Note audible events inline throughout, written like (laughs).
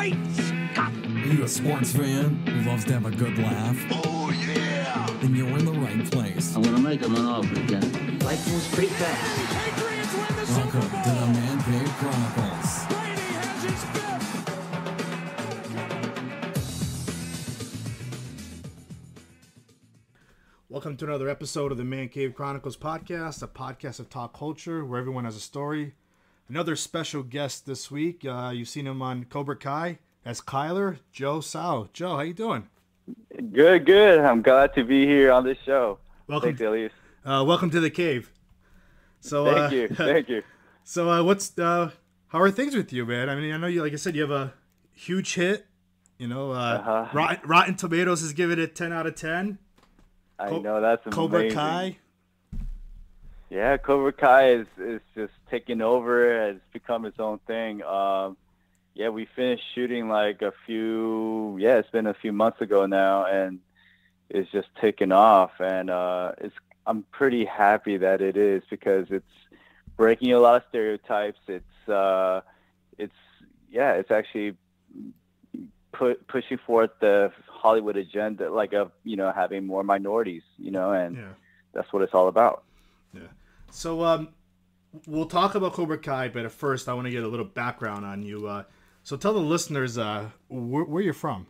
great Scott! Are you a sports fan who loves to have a good laugh? Oh, yeah! Then you're in the right place. I'm gonna make him an offer again. Life moves pretty fast. Patriots win the Welcome Super to the Man Cave Chronicles. Brady has his fifth! Welcome to another episode of the Man Cave Chronicles podcast, a podcast of talk culture where everyone has a story. Another special guest this week. Uh, you've seen him on Cobra Kai as Kyler, Joe Seo. Joe, how you doing? Good, good. I'm glad to be here on this show. Welcome. Thanks, Elias. Uh, welcome to the cave. So, Thank uh, you, (laughs) thank you. So, uh, what's uh, how are things with you, man? I mean, I know you, like I said, you have a huge hit. You know, uh, Uh-huh. Rotten, Rotten Tomatoes has given it ten out of ten. I Co- know that's amazing. Cobra Kai. Yeah, Cobra Kai is is just taking over. It's become its own thing. Um, yeah, we finished shooting like a few. Yeah, it's been a few months ago now, and it's just taken off. And uh, it's I'm pretty happy that it is because it's breaking a lot of stereotypes. It's uh, it's yeah, it's actually put pushing forth the Hollywood agenda, like of you know having more minorities, you know, and Yeah. that's what it's all about. So um, we'll talk about Cobra Kai, but at first I want to get a little background on you. Uh, so tell the listeners uh, where, where you're from.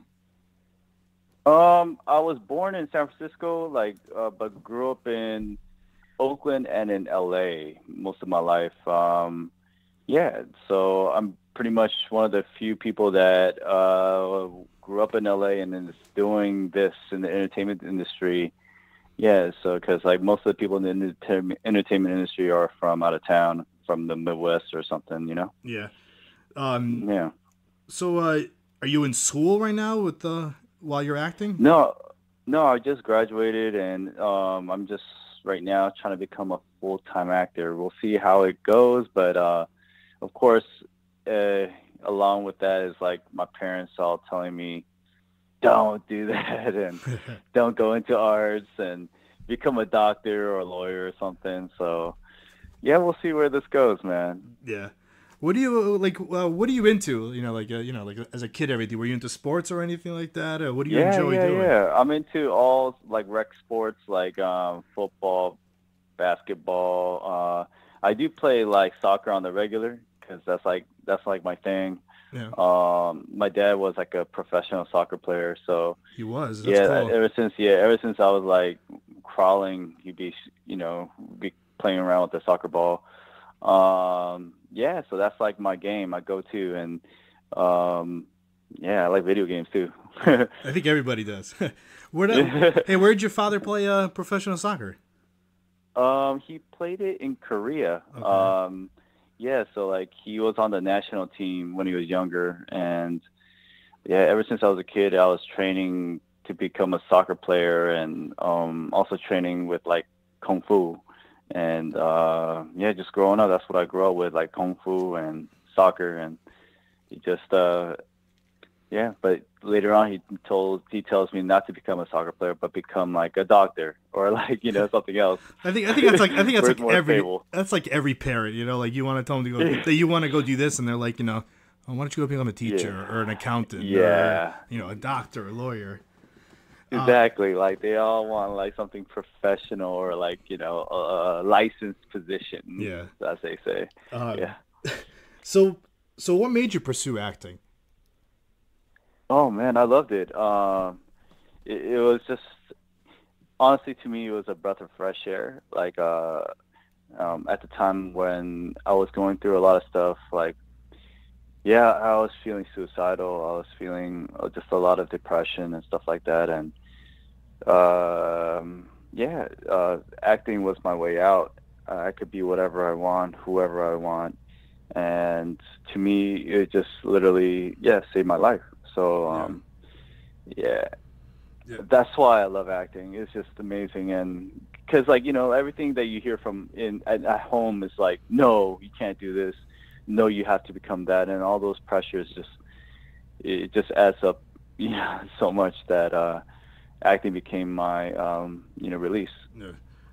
Um, I was born in San Francisco, like, uh, but grew up in Oakland and in LA most of my life. Um, yeah, so I'm pretty much one of the few people that uh, grew up in LA and is doing this in the entertainment industry. Yeah, so because like most of the people in the entertainment entertainment industry are from out of town, from the Midwest or something, you know. Yeah. Um, Yeah. so uh, are you in school right now with uh, while you're acting? No, no, I just graduated and um, I'm just right now trying to become a full time actor. We'll see how it goes, but uh, of course, uh, along with that is like my parents all telling me, don't do that and (laughs) don't go into arts and become a doctor or a lawyer or something. So, yeah, we'll see where this goes, man. Yeah. What do you like? Uh, what are you into? You know, like uh, you know, like as a kid, everything. Were you into sports or anything like that? Or what do you yeah, enjoy yeah, doing? yeah. I'm into all like rec sports, like um, football, basketball. Uh, I do play like soccer on the regular because that's like that's like my thing. Yeah. Um, my dad was like a professional soccer player, so He was. That's yeah. cool. Ever since yeah, ever since I was like crawling, he'd be you know be playing around with the soccer ball. Um, yeah, so that's like my game, my go-to, and um, yeah, I like video games too. (laughs) I think everybody does. (laughs) where did, (laughs) hey, where did your father play uh, professional soccer? Um, he played it in Korea. Okay. Um, yeah, so like he was on the national team when he was younger, and yeah, ever since I was a kid, I was training to become a soccer player, and um, also training with like kung fu, and uh, yeah, just growing up, that's what I grew up with, like kung fu and soccer, and just uh, yeah. But later on, he told he tells me not to become a soccer player, but become like a doctor or (laughs) like you know something else. I think I think that's like I think that's like every stable? that's like every parent, you know, like you want to tell them to go that you want to go do this, and they're like, you know, oh, why don't you go become a teacher Yeah. or an accountant, Yeah. or, you know, a doctor, a lawyer. Uh, Exactly. like they all want like something professional or like you know a, a licensed position. Yeah. as they say. Uh, yeah. (laughs) So so what made you pursue acting? Oh man, I loved it. Um, it, it was just honestly to me, it was a breath of fresh air. Like uh, um, at the time when I was going through a lot of stuff, like yeah, I was feeling suicidal. I was feeling just a lot of depression and stuff like that, and um, yeah, uh, acting was my way out. Uh, I could be whatever I want, whoever I want, and to me, it just literally yeah saved my life. So um, yeah. Yeah. that's why I love acting. It's just amazing, and because like you know everything that you hear from in at, at home is like, no, you can't do this. No, you have to become that, and all those pressures just it just adds up, (laughs) you know, so much that uh, acting became my um, you know release. Yeah.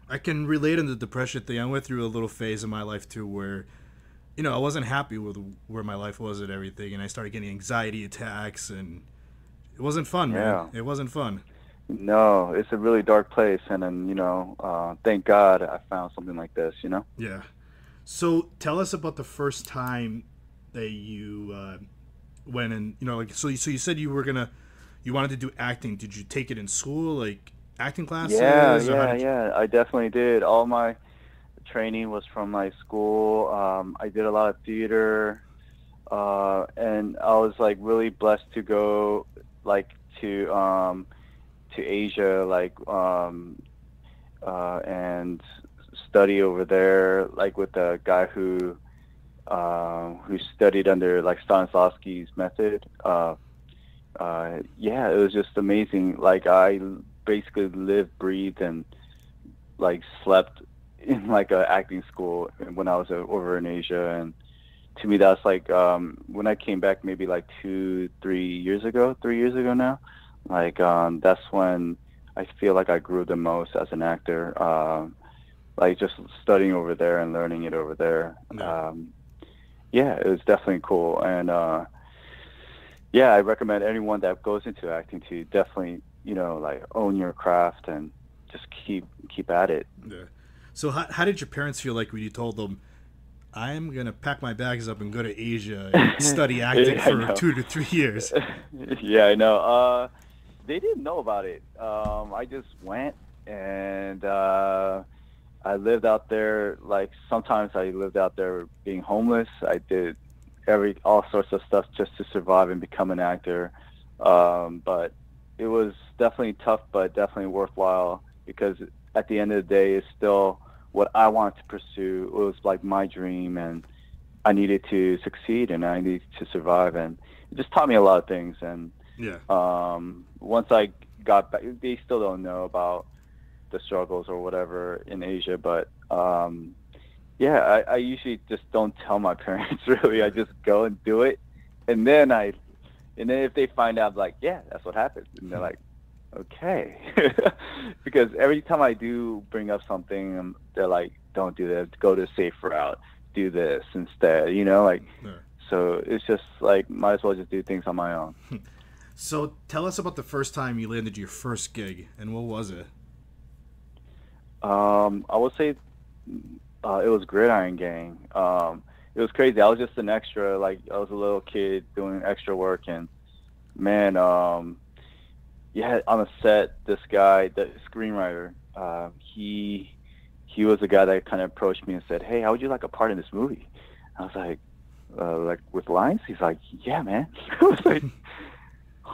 I can relate on the depression thing. I went through a little phase in my life too where you know, I wasn't happy with where my life was and everything, and I started getting anxiety attacks, and it wasn't fun, man. It wasn't fun. No, it's a really dark place, and then you know, uh, thank God I found something like this. You know. Yeah. So tell us about the first time that you uh, went and you know, like, so. You, so you said you were gonna, you wanted to do acting. Did you take it in school, like acting classes? Yeah, yeah, you- yeah. I definitely did. All my training was from my school. Um, I did a lot of theater, uh, and I was like really blessed to go like to um, to Asia, like um, uh, and study over there, like with a guy who uh, who studied under like Stanislavski's method. Uh, uh, yeah, it was just amazing. Like I basically lived, breathed, and like slept in like a acting school when I was uh, over in Asia. And to me, that's like um, when I came back, maybe like two, three years ago, three years ago now. Like um, that's when I feel like I grew the most as an actor. Um, like just studying over there and learning it over there. Yeah. Um, yeah, it was definitely cool. And uh, yeah, I recommend anyone that goes into acting to definitely, you know, like own your craft and just keep keep at it. Yeah. So how, how did your parents feel like when you told them, I'm gonna pack my bags up and go to Asia and (laughs) study acting Yeah, for two to three years? (laughs) yeah, I know. Uh, they didn't know about it. Um, I just went and uh, I lived out there. Like sometimes I lived out there being homeless. I did every all sorts of stuff just to survive and become an actor. Um, but it was definitely tough, but definitely worthwhile because at the end of the day, it's still what I wanted to pursue. It was like my dream, and I needed to succeed and I needed to survive. And it just taught me a lot of things. And Yeah. um, once I got back, they still don't know about the struggles or whatever in Asia, but um, yeah, I, I usually just don't tell my (laughs) parents really. I just go and do it, and then I, and then if they find out, like, yeah, that's what happened, and they're like, okay, (laughs) because every time I do bring up something, um, they're like, don't do that, go the safe route, do this instead, you know, like. Yeah. So it's just like might as well just do things on my own. (laughs) So tell us about the first time you landed your first gig and what was it? Um, I would say uh, it was Gridiron Gang. Um, it was crazy. I was just an extra. Like I was a little kid doing extra work, and man, um, yeah, on the set, this guy, the screenwriter, uh, he he was the guy that kind of approached me and said, "Hey, how would you like a part in this movie?" I was like, uh, "Like with lines?" He's like, "Yeah, man." (laughs) I was like,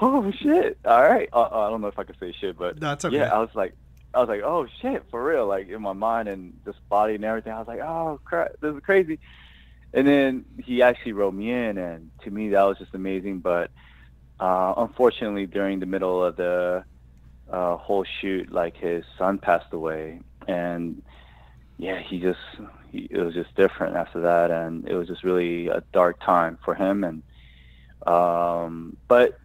"Oh shit! All right." Uh, I don't know if I can say shit, but No, okay. yeah, I was like, I was like, oh shit, for real, like in my mind and this body and everything. I was like, oh crap, this is crazy. And then he actually wrote me in, and to me that was just amazing. But uh, unfortunately, during the middle of the uh, whole shoot, like his son passed away, and yeah, he just he, it was just different after that, and it was just really a dark time for him. And um, but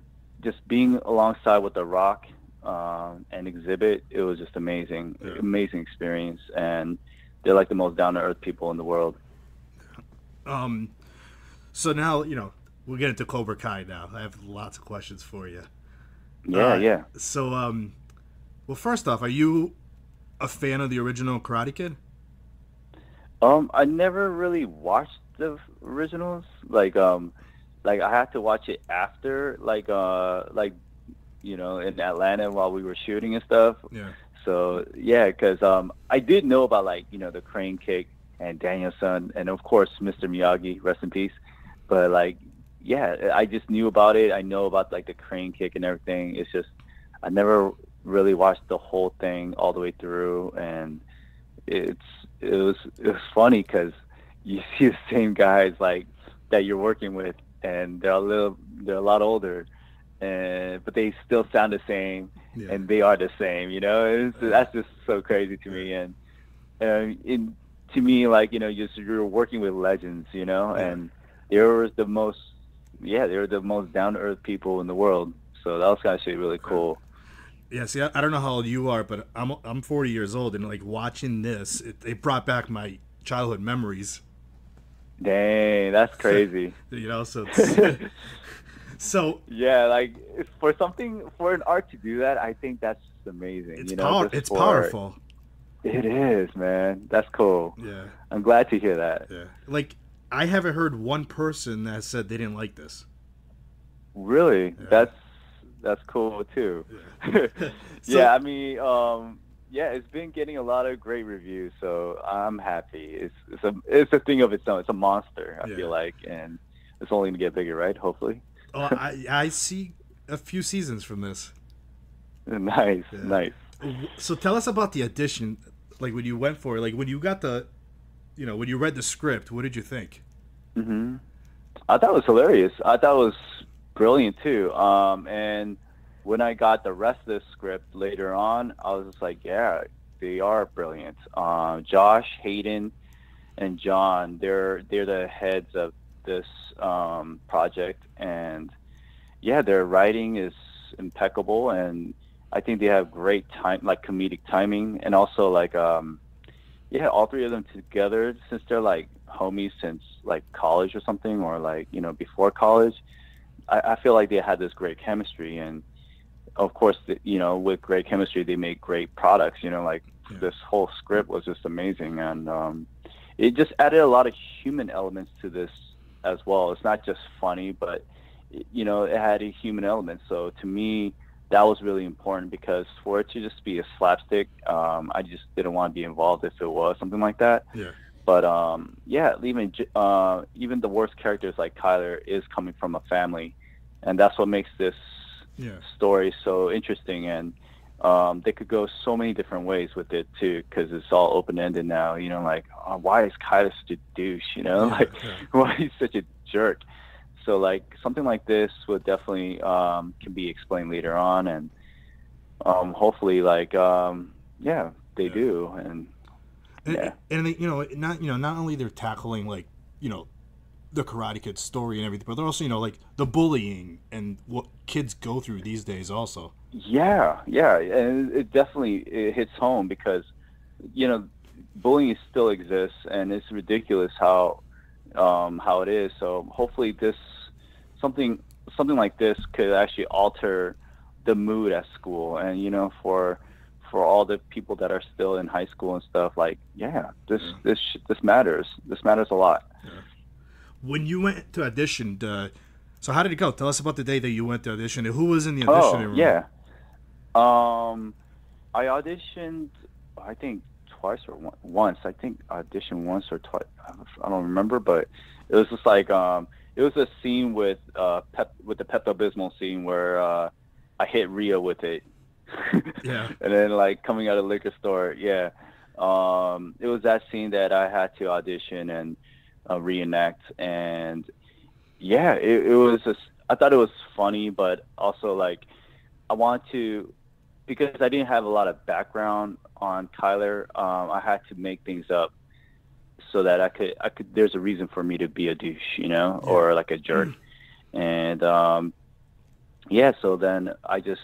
just being alongside with The Rock um, and Xzibit, it was just amazing, Yeah. amazing experience, and they're like the most down to earth people in the world. Um, so now you know we'll get into Cobra Kai now. I have lots of questions for you. Yeah, Uh, yeah. So, um, well, first off, are you a fan of the original Karate Kid? Um, I never really watched the originals. Like, um, like I had to watch it after, like, uh, like, you know, in Atlanta while we were shooting and stuff. Yeah. So yeah, because um, I did know about like you know the crane kick and Daniel-san, and of course Mr. Miyagi, rest in peace. But like, yeah, I just knew about it. I know about like the crane kick and everything. It's just I never really watched the whole thing all the way through, and it's it was it was funny because you (laughs) see the same guys like that you're working with, and they're a little they're a lot older, and but they still sound the same Yeah. and they are the same. You know, it's, that's just so crazy to me. And uh, in to me, like you know, just you're working with legends. You know, and they were the most, yeah, they were the most down to earth people in the world. So that was actually really cool. Yeah, see, I, I don't know how old you are, but I'm I'm 40 years old, and like watching this, it, it brought back my childhood memories. Dang, that's (laughs) crazy. You know, so (laughs) (laughs) so yeah, like for something for an art to do that, I think that's just amazing. it's you know, power, it's for- powerful. It is, man. That's cool. Yeah, I'm glad to hear that. yeah. Like I haven't heard one person that said they didn't like this. Really, Yeah. that's that's cool too. (laughs) So- yeah, I mean, um, yeah, it's been getting a lot of great reviews, so I'm happy. It's it's a it's a thing of its own. It's a monster. I Yeah. feel like, and it's only gonna get bigger, right? Hopefully. Oh, I I see a few seasons from this. (laughs) nice, Yeah. nice. So tell us about the audition, like when you went for it, like when you got the, you know, when you read the script. What did you think? hmm I thought it was hilarious. I thought it was brilliant too. Um, and when I got the rest of the script later on, I was just like, yeah, they are brilliant. Um, Josh, Hayden, and Jon, they're they're the heads of this um, project, and yeah, their writing is impeccable, and I think they have great time, like comedic timing, and also like um, yeah, all three of them together since they're like homies since like college or something, or like you know before college. I, I feel like they had this great chemistry, and of course, the, you know, with great chemistry, they make great products. You know, like Yeah. this whole script was just amazing, and um, it just added a lot of human elements to this as well. It's not just funny, but you know, it had a human element. So to me, that was really important because for it to just be a slapstick, um, I just didn't want to be involved if it was something like that. Yeah. But um, yeah, even uh, even the worst characters like Kyler is coming from a family, and that's what makes this Yeah. story so interesting. And um, they could go so many different ways with it too, because it's all open ended now. You know, like oh, why is Kyler such a douche? You know, (laughs) Yeah, like yeah. (laughs) why he's such a jerk. So like something like this would definitely um, can be explained later on, and um, hopefully like um, yeah they Yeah. do. And And, Yeah. and they, you know, not you know, not only they're tackling like you know, the Karate Kid story and everything, but they're also you know like the bullying and what kids go through these days also. Yeah, yeah, and it definitely it hits home because you know bullying still exists, and it's ridiculous how um, how it is. So hopefully, this something something like this could actually alter the mood at school, and you know for for all the people that are still in high school and stuff, like yeah, this this this matters. This matters a lot. When you went to audition, uh, so how did it go? Tell us about the day that you went to audition. and Who was in the audition Oh room? yeah. Um, I auditioned. I think twice or one, once. I think I auditioned once or twice. I don't remember, but it was just like um, it was a scene with uh pep with the Pepto Bismol scene where uh, I hit Rio with it. (laughs) Yeah. and then like coming out of the liquor store, yeah. Um, it was that scene that I had to audition and uh, reenact, and yeah, it, it was just. I thought it was funny, but also like I want to because I didn't have a lot of background on Kyler. Um, I had to make things up so that I could. I could. There's a reason for me to be a douche, you know, or like a jerk, and um, yeah. So then I just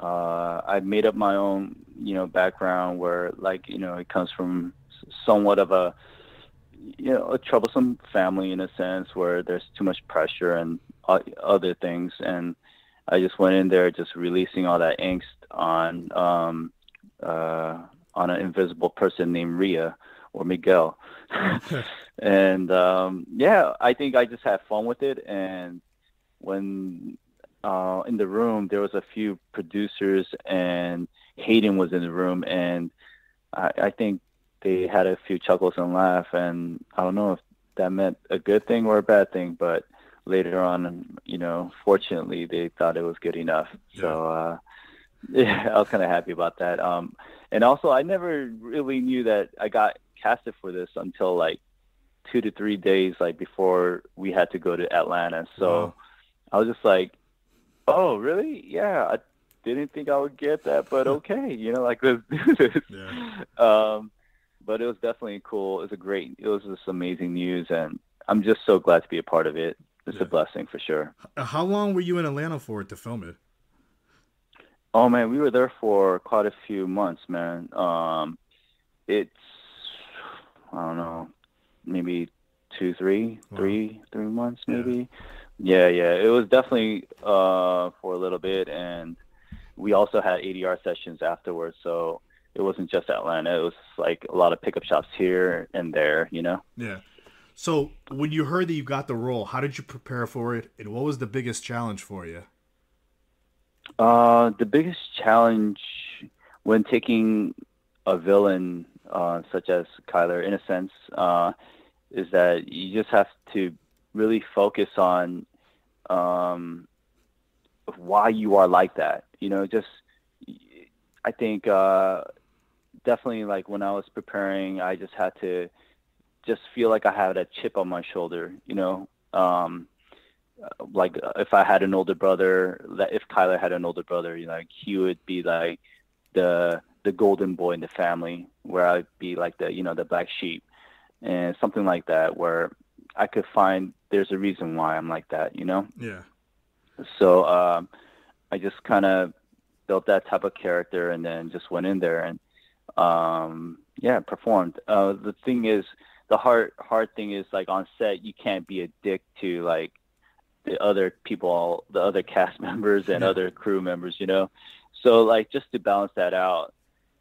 uh, I made up my own, you know, background where like you know it comes from somewhat of a you know a troublesome family in a sense where there's too much pressure and o- other things and I just went in there just releasing all that angst on um, uh, on an invisible person named Ria or Miguel. (laughs) And um, yeah I think I just had fun with it. And when uh, in the room there was a few producers and Hayden was in the room. And I, I think they had a few chuckles and laugh. And I don't know if that meant a good thing or a bad thing, but later on, you know, fortunately they thought it was good enough. So uh (laughs) yeah, I was kind of happy about that. Um and also I never really knew that I got casted for this until like 2 to 3 days like before we had to go to Atlanta. So Wow. I was just like, "Oh, really? Yeah, I didn't think I would get that, but (laughs) okay, you know, like (laughs) let's do this." Yeah. um, but it was definitely cool. It was a great, it was just amazing news, and I'm just so glad to be a part of it. It's Yeah. a blessing for sure. Uh, How long were you in Atlanta for to film it? Oh man, we were there for quite a few months, man. Um, it's I don't know, maybe two, three, Wow. three, three months Yeah. maybe. Yeah, yeah. It was definitely uh, for a little bit, and we also had ADR sessions afterwards. So it wasn't just Atlanta. It was like a lot of pickup shops here and there. You know. Yeah. So when you heard that you got the role, how did you prepare for it, and what was the biggest challenge for you? Uh, the biggest challenge when taking a villain uh, such as Kyler, in a sense, uh, is that you just have to really focus on um, why you are like that. You know, just I think uh, definitely like when I was preparing, I just had to just feel like I had a chip on my shoulder. You know. Um, like uh, if I had an older brother, that if Kyler had an older brother, you know, like he would be like the the golden boy in the family, where I'd be like the you know the black sheep, and something like that, where I could find there's a reason why I'm like that, you know. Yeah. So um, I just kind of built that type of character, and then just went in there and um, yeah, performed. Uh, the thing is, the hard hard thing is like on set, you can't be a dick to like the other people, all the other cast (laughs) members and Yeah. other crew members, you know. So like just to balance that out,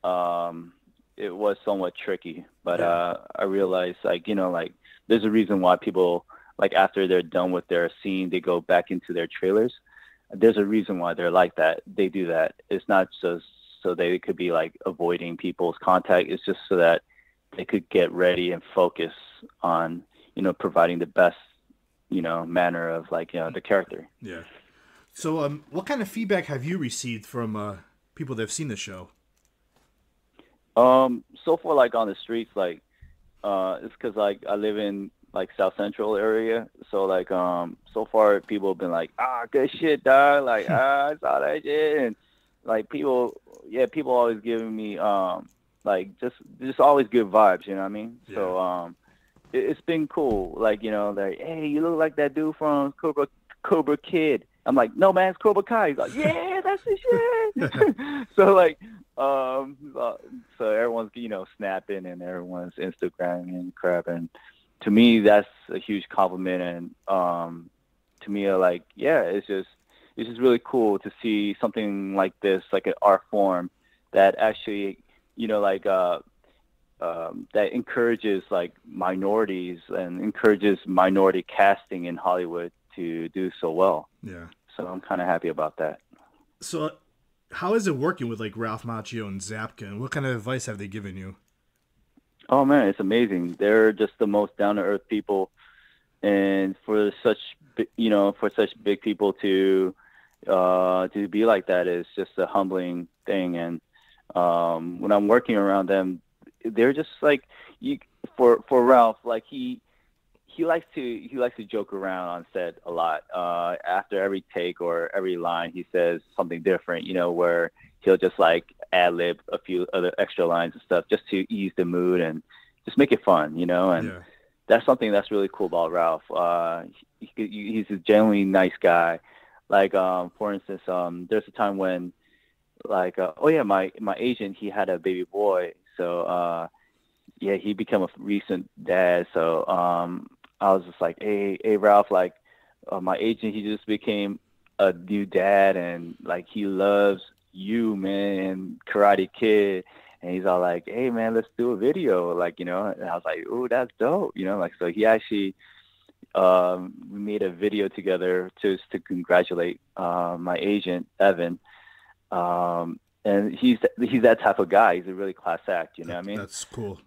um, it was somewhat tricky. But Yeah. uh, I realized like you know like there's a reason why people like after they're done with their scene, they go back into their trailers. There's a reason why they're like that. They do that. It's not just so they could be like avoiding people's contact. It's just so that they could get ready and focus on you know providing the best you know manner of like you know the character. Yeah. So, um, what kind of feedback have you received from uh, people that have seen the show? Um, so far, like on the streets, like uh, it's because like I live in like South Central area, so like um, so far people have been like, ah, good shit, dog. Like (laughs) ah, I saw that shit, and like people, yeah, people always giving me um, like just just always good vibes. You know what I mean? So um, it, it's been cool. Like you know, like hey, you look like that dude from Cobra Cobra Kid. I'm like, no man, it's Cobra Kai. He's like, yeah, (laughs) that's the shit. (laughs) so like, um, uh, so everyone's you know snapping and everyone's Instagramming and crap, and to me that's a huge compliment. And um, to me, uh, like, yeah, it's just it's just really cool to see something like this, like an art form that actually, you know, like uh, um, that encourages like minorities and encourages minority casting in Hollywood to do so well. Yeah. So I'm kind of happy about that. So, how is it working with like Ralph Macchio and Zabka? And what kind of advice have they given you? Oh man, it's amazing. They're just the most down to earth people, and for such you know for such big people to uh, to be like that is just a humbling thing. And um, when I'm working around them, they're just like you for for Ralph. Like he he likes to he likes to joke around on set a lot. Uh, after every take or every line, he says something different. You know where he'll just like ad lib a few other extra lines and stuff just to ease the mood and just make it fun, you know. And Yeah. that's something that's really cool about Ralph. Uh, he, he- he's a genuinely nice guy. Like, um, for instance, um, there's a time when, like, uh, oh yeah, my my agent he had a baby boy, so uh, yeah, he became a recent dad. So um, I was just like, hey, hey, Ralph, like, uh, my agent he just became a new dad, and like he loves you, man, and Karate Kid. And he's all like, "Hey, man, let's do a video." Like, you know, and I was like, "Oh, that's dope," you know. Like, so he actually um, we made a video together just to congratulate uh, my agent Evan, um, and he's he's that type of guy. He's a really class act, you know what I mean? That's cool.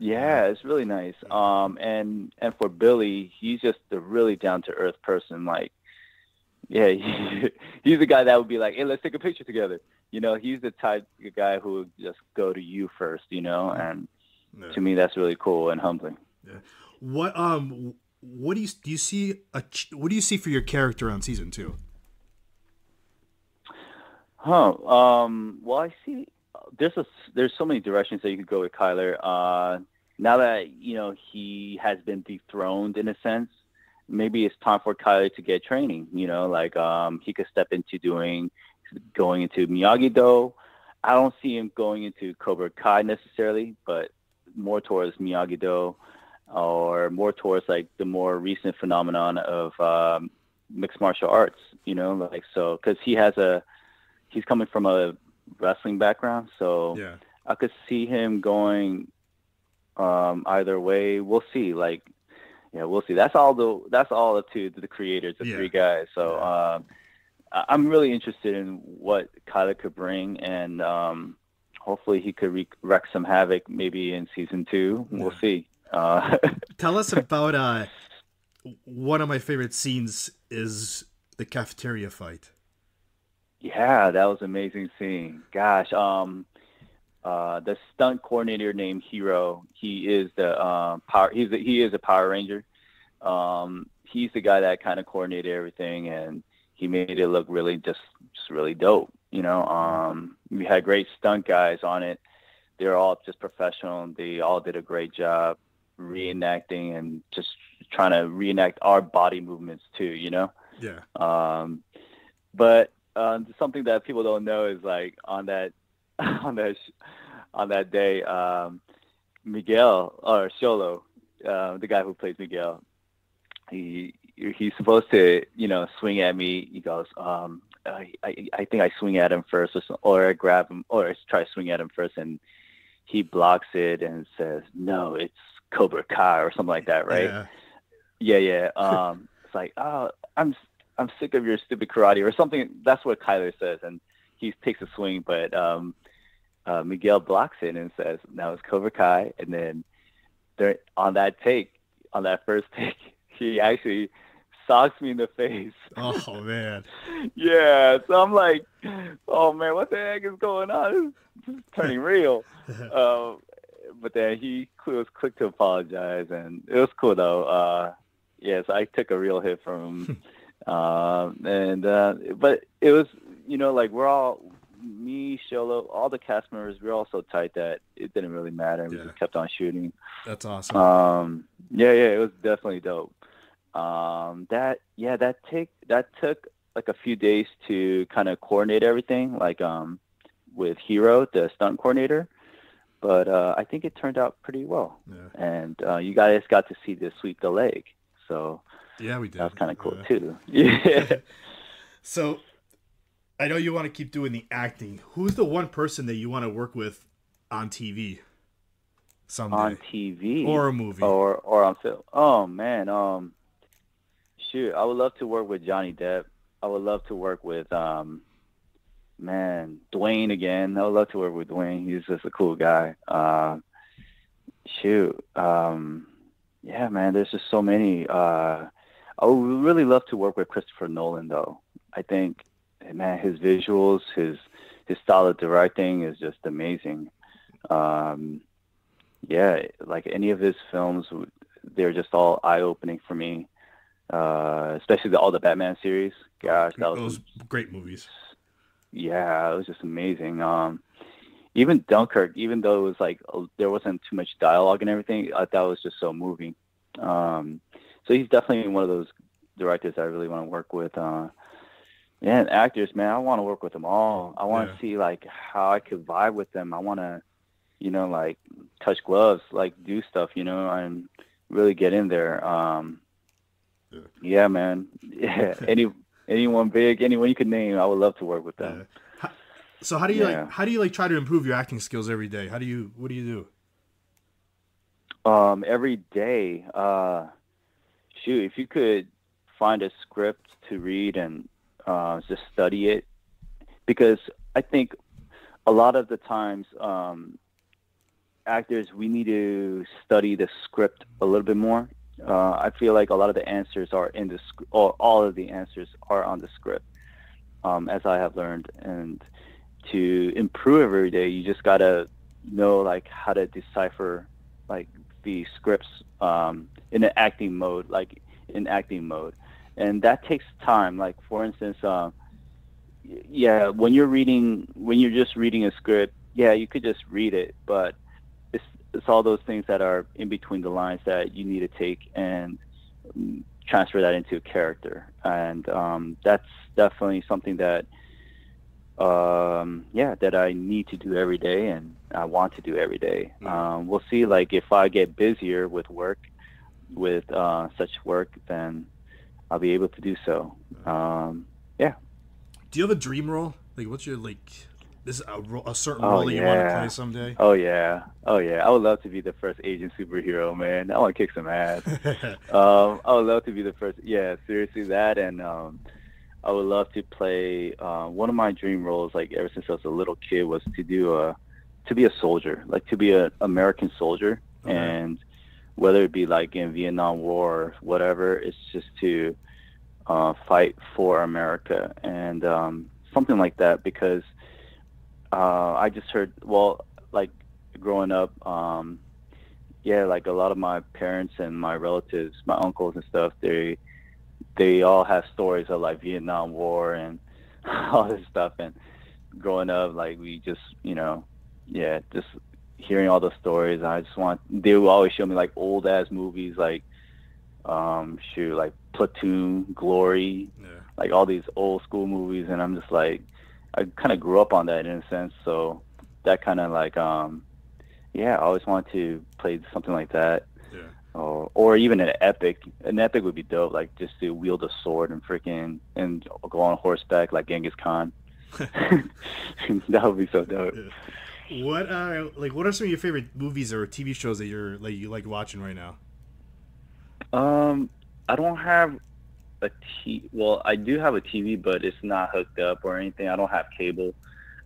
Yeah, it's really nice. Um, and and for Billy, he's just a really down to earth person. Like, yeah, he, (laughs) he's the guy that would be like, "Hey, let's take a picture together." You know, he's the type of guy who would just go to you first. You know, and Yeah. to me, that's really cool and humbling. Yeah. What um what do you do you see a what do you see for your character on season 2? Huh. Um, well, I see. There's a there's so many directions that you could go with Kyler. Uh, now that you know he has been dethroned in a sense, maybe it's time for Kyler to get training. You know, like um, he could step into doing going into Miyagi Do. I don't see him going into Cobra Kai necessarily, but more towards Miyagi Do. or more towards like the more recent phenomenon of um, mixed martial arts. You know, like so because he has a he's coming from a wrestling background, so Yeah. I could see him going um, either way. We'll see. Like, yeah, we'll see. That's all the that's all the two the creators, the Yeah. three guys. So Yeah. um, I'm really interested in what Kyler could bring, and um, hopefully he could re- wreak some havoc maybe in season two. We'll Yeah. see. Uh, (laughs) Tell us about uh, one of my favorite scenes is the cafeteria fight. Yeah, that was an amazing scene. Gosh, um, uh, the stunt coordinator named Hiro. He is the um, power. He's the, he is a Power Ranger. Um, he's the guy that kind of coordinated everything, and he made it look really just just really dope. You know, um, we had great stunt guys on it. They're all just professional. and They all did a great job reenacting and just trying to reenact our body movements too. You know. Yeah. Um, but uh, something that people don't know is like on that (laughs) on that on that day, um, Miguel or Xolo, uh, the guy who plays Miguel, he he's supposed to you know swing at me. He goes, um, I, I I think I swing at him first, or, or I grab him, or I try to swing at him first, and he blocks it and says, "No, it's Cobra Kai" or something like that, right? Yeah. Yeah, yeah. Um, it's like, oh, I'm I'm sick of your stupid karate or something. That's what Kyler says, and he takes a swing, but um, uh, Miguel blocks it and says, "Now it's Cobra Kai." And then there on that take, on that first (laughs) take, he actually socks me in the face. (laughs) Oh man. (laughs) yeah, so I'm like, oh man, what the heck is going on? This is turning real. uh, but then he was quick to apologize, and it was cool though. Uh, yes, I took a real hit from um, and uh, but it was, you know, like we're all me, Xolo, all the cast members, we're all so tight that it didn't really matter. We Yeah. just kept on shooting. That's awesome. Um, yeah, yeah, it was definitely dope. Um, that yeah, that take that took like a few days to kind of coordinate everything, like um, with Hiro, the stunt coordinator. But uh, I think it turned out pretty well, yeah. and uh, you guys got to see the sweep the leg, so Yeah, we did. that's kind of cool Yeah. too. (laughs) Yeah. (laughs) So, I know you want to keep doing the acting. Who's the one person that you want to work with on TV someday, on TV or a movie? or or on film. Oh man, um, shoot, I would love to work with Johnny Depp. I would love to work with um, man, Dwayne again. I would love to work with Dwayne. He's just a cool guy. Uh, shoot, um, yeah, man. There's just so many. Uh, I would really love to work with Christopher Nolan, though. I think, man, his visuals, his his style of directing is just amazing. Um, yeah, like any of his films, they're just all eye opening for me. Uh, especially the, all the Batman series. Gosh, that was Those great movies. yeah, it was just amazing. Um, even Dunkirk, even though it was like uh, there wasn't too much dialogue and everything, I thought it was just so moving. Um, so he's definitely one of those directors I really want to work with. Uh, yeah, and actors, man, I want to work with them all. I want to see like how I could vibe with them. I want to, you know, like touch gloves, like do stuff, you know, and really get in there. Um, Yeah. yeah, man. (laughs) Yeah, any anyone big, anyone you could name, I would love to work with them. Yeah. How- So how do you Yeah. like? How do you like try to improve your acting skills every day? How do you? What do you do? Um, every day, uh, shoot, if you could find a script to read and uh, just study it, because I think a lot of the times, um, actors we need to study the script a little bit more. Uh, I feel like a lot of the answers are in the script, or all of the answers are on the script, um, as I have learned. And to improve every day, you just gotta know like how to decipher like the scripts um, in an acting mode, like in acting mode, and that takes time. Like for instance, uh, yeah, when you're reading, when you're just reading a script, yeah, you could just read it, but it's it's all those things that are in between the lines that you need to take and transfer that into a character, and um, that's definitely something that um, yeah, that I need to do every day and I want to do every day. Mm. Um, we'll see, like, if I get busier with work, with uh, such work, then I'll be able to do so. Um, yeah. Do you have a dream role? Like, what's your like? This a, a certain Oh, role that you want to play someday. Oh yeah. Oh yeah. I would love to be the first Asian superhero, man. I want to kick some ass. (laughs) um, I would love to be the first. Yeah, seriously, that and um, I would love to play. Uh, one of my dream roles, like ever since I was a little kid, was to do a to be a soldier, like to be an American soldier, Okay. and whether it be like in Vietnam War or whatever, it's just to uh, fight for America and um, something like that because uh, I just heard well, like growing up, um, yeah, like a lot of my parents and my relatives, my uncles and stuff, they they all have stories of like Vietnam War and (laughs) all this stuff. And growing up, like we just, you know, yeah, just hearing all the stories. I just want they would always show me like old ass movies, like um, shoot, like Platoon, Glory, yeah. like all these old school movies, and I'm just like, I kind of grew up on that in a sense. So that kind of like, um, yeah, I always wanted to play something like that, Yeah. or or even an epic. An epic would be dope, like just to wield a sword and freaking and go on horseback like Genghis Khan. (laughs) (laughs) that would be so dope. What are like? What are some of your favorite movies or TV shows that you're like you like watching right now? Um, I don't have a T. Well, I do have a TV, but it's not hooked up or anything. I don't have cable.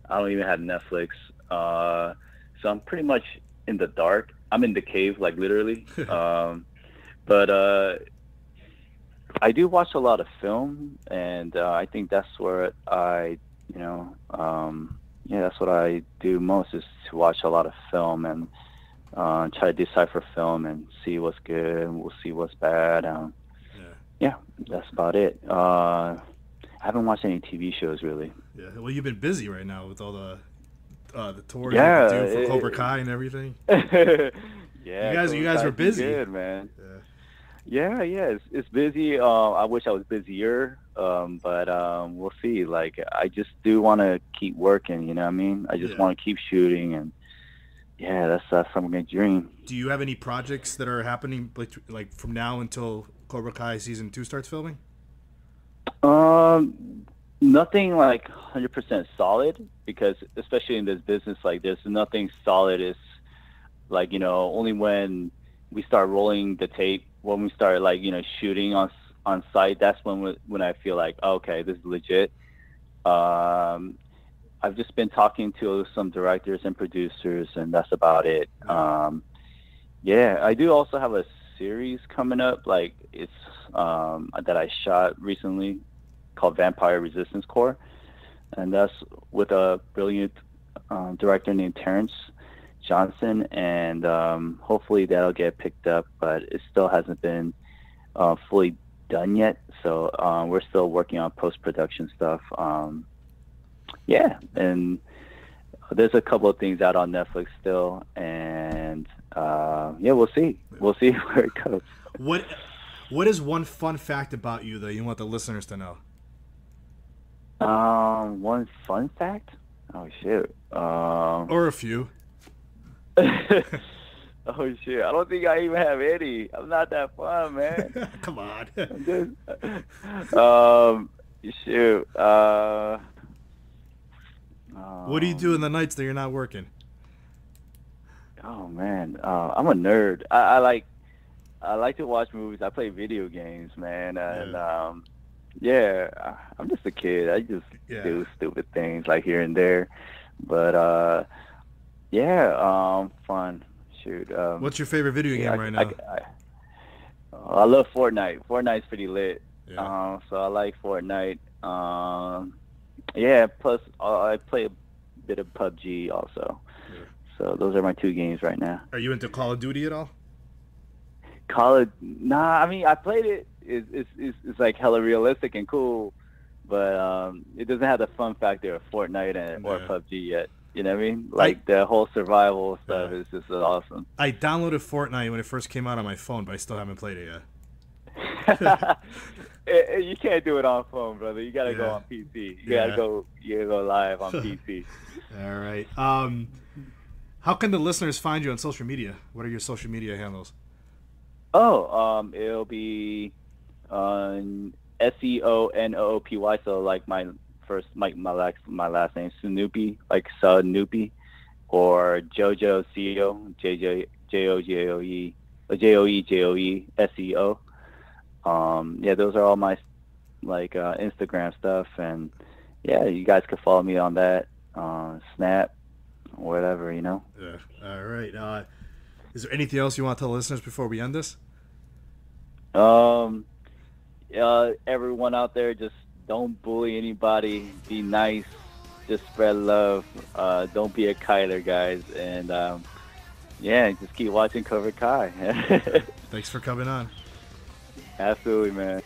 I don't even have Netflix. Uh, so I'm pretty much in the dark. I'm in the cave, like literally. (laughs) um, but uh, I do watch a lot of film, and uh, I think that's where I, you know, um, yeah, that's what I do most is to watch a lot of film and uh, try to decipher film and see what's good and we'll see what's bad. Um, Yeah. yeah, that's about it. Uh, I haven't watched any TV shows really. Yeah. Well, you've been busy right now with all the uh, the tours Yeah, you do for it- Cobra Kai and everything. (laughs) yeah, You guys- you guys were busy. Good man. Yeah. Yeah, yeah, it's, it's busy. Uh, I wish I was busier, um, but um, we'll see. Like, I just do want to keep working. You know what I mean? I just Yeah. want to keep shooting, and yeah, that's that's some my dream. Do you have any projects that are happening like, like from now until Cobra Kai season two starts filming? Um, nothing like hundred percent solid because especially in this business, like there's nothing solid. Is like you know only when we start rolling the tape, when we start like you know shooting on on site, that's when we, when I feel like okay, this is legit. Um, I've just been talking to some directors and producers, and that's about it. Um, yeah, I do also have a series coming up. Like it's um, that I shot recently called Vampire Resistance Corps, and that's with a brilliant um, director named Terrence Johnson, and um, hopefully that'll get picked up. But it still hasn't been uh, fully done yet, so uh, we're still working on post production stuff. Um, yeah, and there's a couple of things out on Netflix still, and uh, yeah, we'll see. We'll see (laughs) where it goes. What What is one fun fact about you that you want the listeners to know? Um, one fun fact. Oh shoot. Um, Or a few. (laughs) oh shit. I don't think I even have any. I'm not that fun, man. (laughs) Come on. (laughs) Just- um, shoot. Uh, what do you do in the nights that you're not working? Oh man, uh, I'm a nerd. I, I like I like to watch movies. I play video games, man, and Yeah. um, yeah, I- I'm just a kid. I just Yeah. do stupid things like here and there, but uh, yeah, um, fun. Shoot. Um, What's your favorite video game yeah, I- right I, now? I, I love Fortnite. Fortnite's pretty lit. Yeah. Um, so I like Fortnite. Um, yeah. Plus, uh, I play a bit of PUBG also. Yeah. So those are my two games right now. Are you into Call of Duty at all? Call it. Nah, I mean I played it. It's it's it's, it's like hella realistic and cool, but um, it doesn't have the fun factor of Fortnite and or Yeah. PUBG yet. You know what I mean? Like the whole survival stuff Yeah. is just awesome. I downloaded Fortnite when it first came out on my phone, but I still haven't played it yet. (laughs) Eh, eh, you can't do it on phone, brother. You gotta go on PC. You Yeah. gotta go. You gotta go live on (laughs) PC. All right. Um, how can the listeners find you on social media? What are your social media handles? Oh, um, it'll be on S E O N O O P Y. So like my first, my my last my last name Seonoopy, like Snoopy, or Jojo C O J J J O J O E J O E J O E S E O. Um, yeah, those are all my like uh, Instagram stuff, and yeah, you guys can follow me on that, uh, Snap, whatever, you know. Yeah. All right. Uh, is there anything else you want to tell the listeners before we end this? Um, uh, everyone out there, just don't bully anybody. Be nice. Just spread love. Uh, don't be a Kyler, guys. And um, yeah, just keep watching Cobra Kai. (laughs) Thanks for coming on. Absolutely, man.